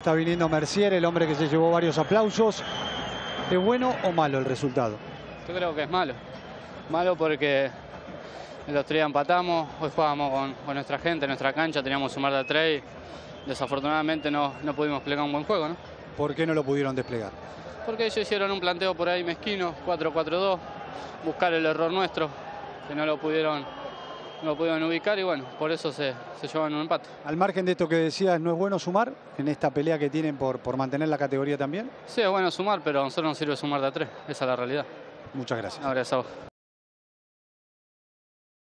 Está viniendo Mercier, el hombre que se llevó varios aplausos. ¿Es bueno o malo el resultado? Yo creo que es malo. Malo porque el otro día empatamos, hoy jugábamos con, con nuestra gente, nuestra cancha, teníamos sumar de tres y desafortunadamente no, no pudimos plegar un buen juego, ¿no? ¿Por qué no lo pudieron desplegar? Porque ellos hicieron un planteo por ahí mezquino, 4-4-2, buscar el error nuestro, que no lo pudieron, no lo pudieron ubicar y bueno, por eso se, se llevan un empate. Al margen de esto que decías, ¿no es bueno sumar en esta pelea que tienen por, por mantener la categoría también? Sí, es bueno sumar, pero a nosotros nos sirve sumar de a tres, esa es la realidad. Muchas gracias. No, gracias a vos.